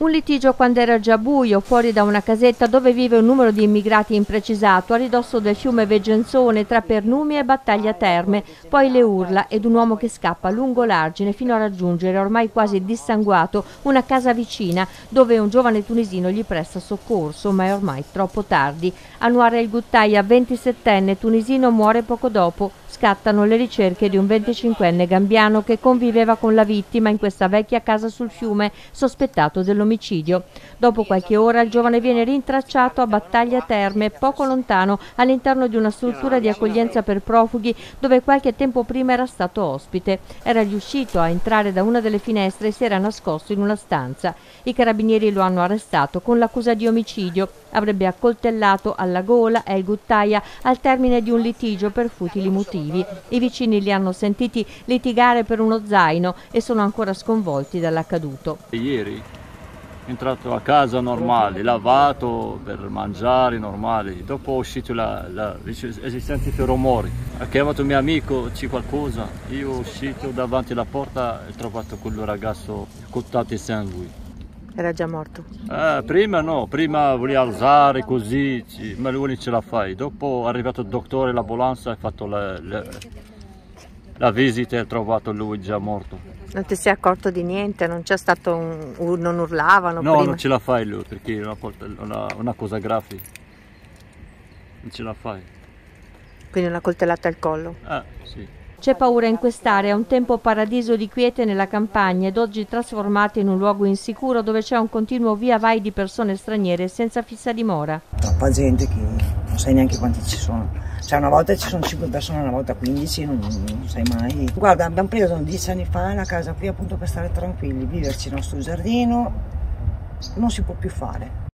Un litigio quando era già buio, fuori da una casetta dove vive un numero di immigrati imprecisato, a ridosso del fiume Vegenzone tra Pernumi e Battaglia Terme, poi le urla ed un uomo che scappa lungo l'argine fino a raggiungere, ormai quasi dissanguato, una casa vicina dove un giovane tunisino gli presta soccorso, ma è ormai troppo tardi. Anwar El Guttaia, 27enne tunisino, muore poco dopo scattano le ricerche di un 25enne gambiano che conviveva con la vittima in questa vecchia casa sul fiume, sospettato dell'omicidio. Dopo qualche ora il giovane viene rintracciato a Battaglia Terme, poco lontano, all'interno di una struttura di accoglienza per profughi dove qualche tempo prima era stato ospite. Era riuscito a entrare da una delle finestre e si era nascosto in una stanza. I carabinieri lo hanno arrestato con l'accusa di omicidio. Avrebbe accoltellato alla gola El Guttaia al termine di un litigio per futili motivi vivi. I vicini li hanno sentiti litigare per uno zaino e sono ancora sconvolti dall'accaduto. Ieri è entrato a casa normale, lavato per mangiare normale, dopo è uscito la, la, si sentito rumori, ha chiamato mio amico, c'è qualcosa, io sono uscito davanti alla porta e ho trovato quel ragazzo cottato in sangue. Era già morto? Eh, prima no, prima voleva alzare così, ma lui ce la fai. Dopo è arrivato il dottore, l'ambulanza, ha fatto la, la, la, visita e ha trovato lui già morto. Non ti sei accorto di niente? Non c'è stato un... non urlavano No, prima? non ce la fai lui, perché è una, una, una cosa grave. Non ce la fai. Quindi una coltellata al collo? Eh, sì. C'è paura in quest'area, un tempo paradiso di quiete nella campagna ed oggi trasformata in un luogo insicuro dove c'è un continuo via vai di persone straniere senza fissa dimora. Troppa gente che non sai neanche quanti ci sono. Cioè una volta ci sono 5 persone, una volta 15, non, non sai mai. Guarda, abbiamo preso 10 anni fa la casa qui appunto per stare tranquilli, viverci il nostro giardino, non si può più fare